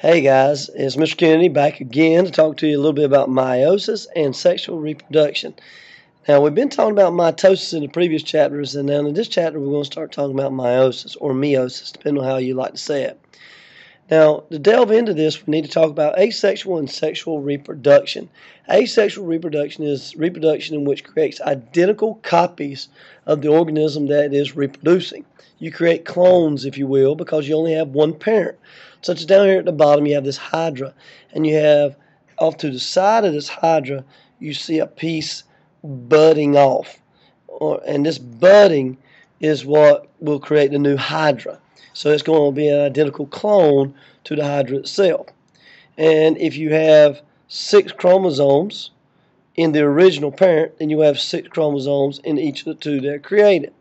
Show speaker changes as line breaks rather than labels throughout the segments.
Hey guys, it's Mr. Kennedy back again to talk to you a little bit about meiosis and sexual reproduction. Now, we've been talking about mitosis in the previous chapters, and now in this chapter, we're going to start talking about meiosis or meiosis, depending on how you like to say it. Now, to delve into this, we need to talk about asexual and sexual reproduction. Asexual reproduction is reproduction in which creates identical copies of the organism that is reproducing. You create clones, if you will, because you only have one parent. Such as down here at the bottom, you have this hydra, and you have off to the side of this hydra, you see a piece budding off. Or, and this budding is what will create the new hydra. So it's going to be an identical clone to the hydra itself. And if you have six chromosomes in the original parent, then you have six chromosomes in each of the two that are created.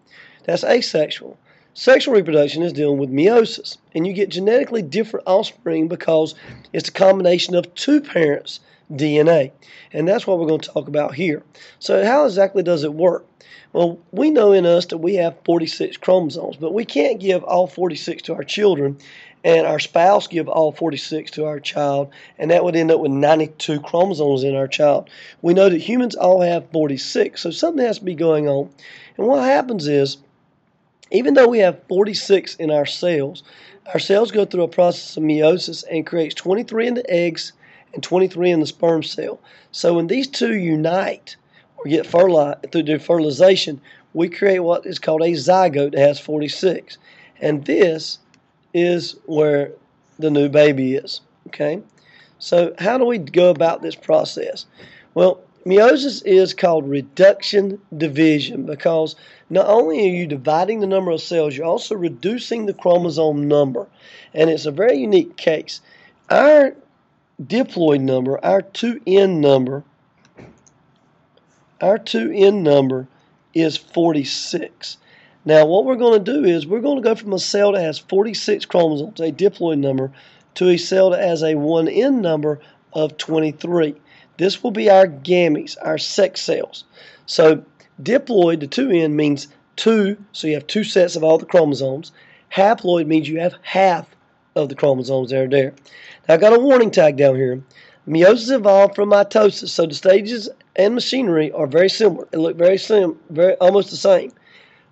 That's asexual. Sexual reproduction is dealing with meiosis, and you get genetically different offspring because it's a combination of two parents' DNA. And that's what we're going to talk about here. So, how exactly does it work? Well, we know in us that we have 46 chromosomes, but we can't give all 46 to our children, and our spouse give all 46 to our child, and that would end up with 92 chromosomes in our child. We know that humans all have 46, so something has to be going on. And what happens is, even though we have 46 in our cells, our cells go through a process of meiosis and creates 23 in the eggs and 23 in the sperm cell. So when these two unite or get fertilized through fertilization, we create what is called a zygote that has 46. And this is where the new baby is. Okay? So how do we go about this process? Well, Meiosis is called reduction division because not only are you dividing the number of cells, you're also reducing the chromosome number. And it's a very unique case. Our diploid number, our 2N number, our 2N number is 46. Now, what we're going to do is we're going to go from a cell that has 46 chromosomes, a diploid number, to a cell that has a 1N number of 23. This will be our gametes, our sex cells. So diploid, the 2N, means two, so you have two sets of all the chromosomes. Haploid means you have half of the chromosomes that are there. Now I've got a warning tag down here. Meiosis evolved from mitosis, so the stages and machinery are very similar. They look very sim, very almost the same,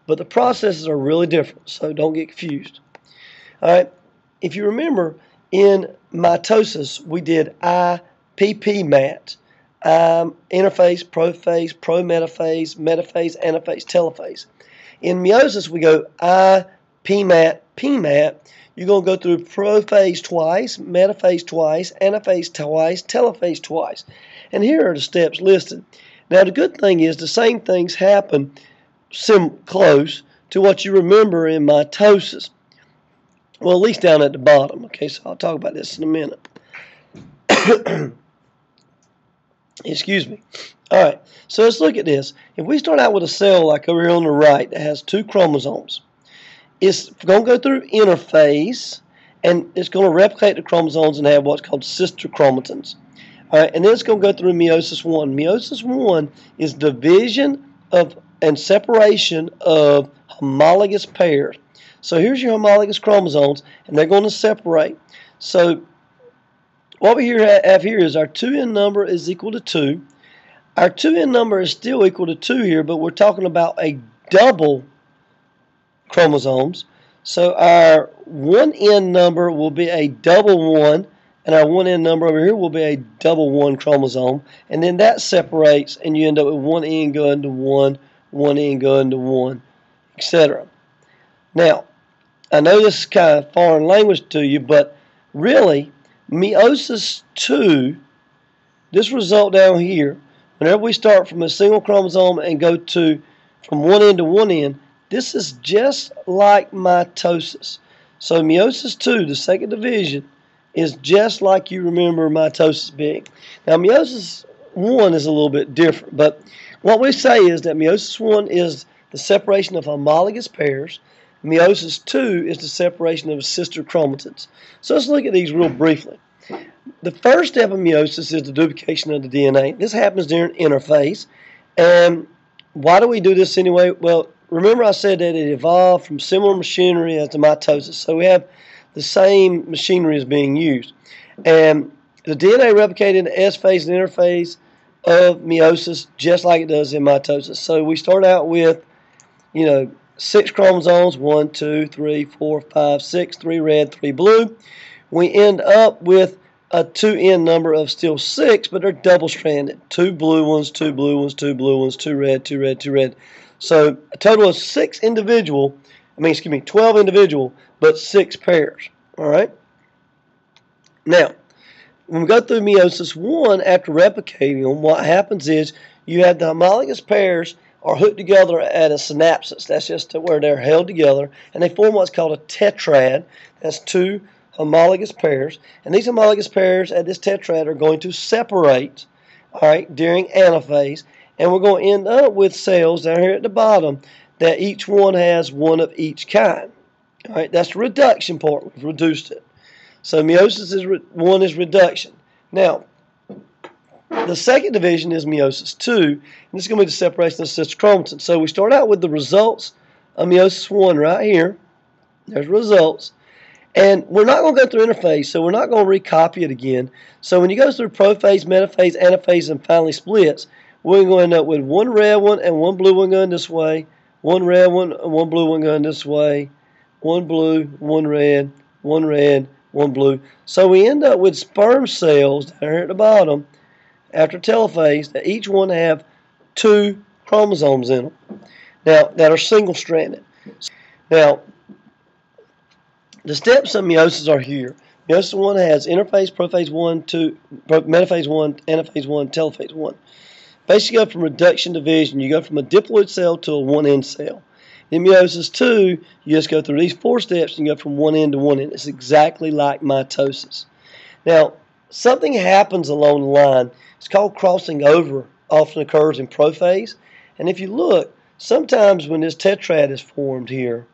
but the processes are really different. So don't get confused. All right. If you remember, in mitosis we did IPP mat, um, interphase, prophase, prometaphase, metaphase, anaphase, telophase. In meiosis, we go I, PMAT, PMAT. You're going to go through prophase twice, metaphase twice, anaphase twice, telophase twice. And here are the steps listed. Now, the good thing is the same things happen sim close to what you remember in mitosis. Well, at least down at the bottom. Okay, so I'll talk about this in a minute. Excuse me. All right, so let's look at this. If we start out with a cell like over here on the right that has two chromosomes, it's going to go through interphase, and it's going to replicate the chromosomes and have what's called sister chromatins. All right, and then it's going to go through meiosis one. Meiosis one is division of and separation of homologous pairs. So here's your homologous chromosomes, and they're going to separate. So what we here have here is our 2n number is equal to 2. Our 2n number is still equal to 2 here, but we're talking about a double chromosomes. So our 1n number will be a double 1, and our 1n number over here will be a double 1 chromosome. And then that separates, and you end up with 1n going to 1, 1n going to 1, etc. Now, I know this is kind of foreign language to you, but really, meiosis 2, this result down here, whenever we start from a single chromosome and go to from one end to one end, this is just like mitosis. So meiosis 2, the second division, is just like you remember mitosis being. Now meiosis 1 is a little bit different, but what we say is that meiosis 1 is the separation of homologous pairs, Meiosis 2 is the separation of sister chromatins. So let's look at these real briefly. The first step of meiosis is the duplication of the DNA. This happens during interphase. And why do we do this anyway? Well, remember I said that it evolved from similar machinery as the mitosis. So we have the same machinery is being used. And the DNA replicated in S phase and interphase of meiosis just like it does in mitosis. So we start out with, you know, six chromosomes, one, two, three, four, five, six, three red, three blue. We end up with a 2n number of still six, but they're double-stranded. Two blue ones, two blue ones, two blue ones, two red, two red, two red. So a total of six individual, I mean, excuse me, 12 individual, but six pairs. All right? Now, when we go through meiosis 1, after replicating them, what happens is you have the homologous pairs are hooked together at a synapsis. That's just where they're held together, and they form what's called a tetrad. That's two homologous pairs. And these homologous pairs at this tetrad are going to separate, all right, during anaphase, and we're going to end up with cells down here at the bottom that each one has one of each kind. All right, that's the reduction part. We've reduced it. So meiosis is one is reduction. Now, the second division is meiosis two, and this is going to be the separation of sister chromatin. So we start out with the results of meiosis one right here. There's results. And we're not going to go through interphase, so we're not going to recopy it again. So when you go through prophase, metaphase, anaphase, and finally splits, we're going to end up with one red one and one blue one going this way, one red one and one blue one going this way, one blue, one red, one red, one blue. So we end up with sperm cells down here at the bottom after telophase that each one have two chromosomes in them. Now, that are single-stranded. Now, the steps of meiosis are here. Meiosis 1 has interphase, prophase 1, 2, metaphase 1, anaphase 1, telophase 1. Basically, you go from reduction division. You go from a diploid cell to a one-end cell. Meiosis 2, you just go through these four steps and you go from one end to one end. It's exactly like mitosis. Now, something happens along the line. It's called crossing over, often occurs in prophase. And if you look, sometimes when this tetrad is formed here,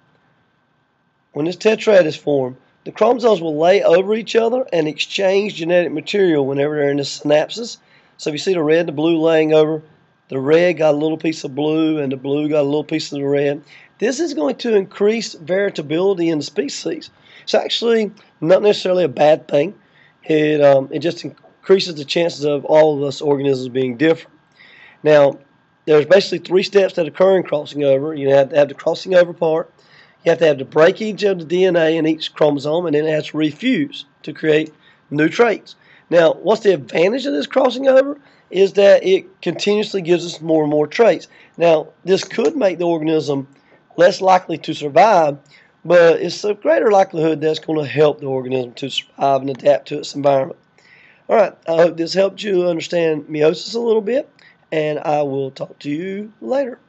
when this tetrad is formed, the chromosomes will lay over each other and exchange genetic material whenever they're in the synapses. So if you see the red and the blue laying over, the red got a little piece of blue and the blue got a little piece of the red. This is going to increase variability in the species. It's actually not necessarily a bad thing. It, um, it just increases the chances of all of us organisms being different. Now, there's basically three steps that occur in crossing over. You have to have the crossing over part, you have to have the breakage of the DNA in each chromosome, and then it has to refuse to create new traits. Now, what's the advantage of this crossing over? Is that it continuously gives us more and more traits. Now, this could make the organism less likely to survive, but it's a greater likelihood that's going to help the organism to survive and adapt to its environment. All right, I hope this helped you understand meiosis a little bit, and I will talk to you later.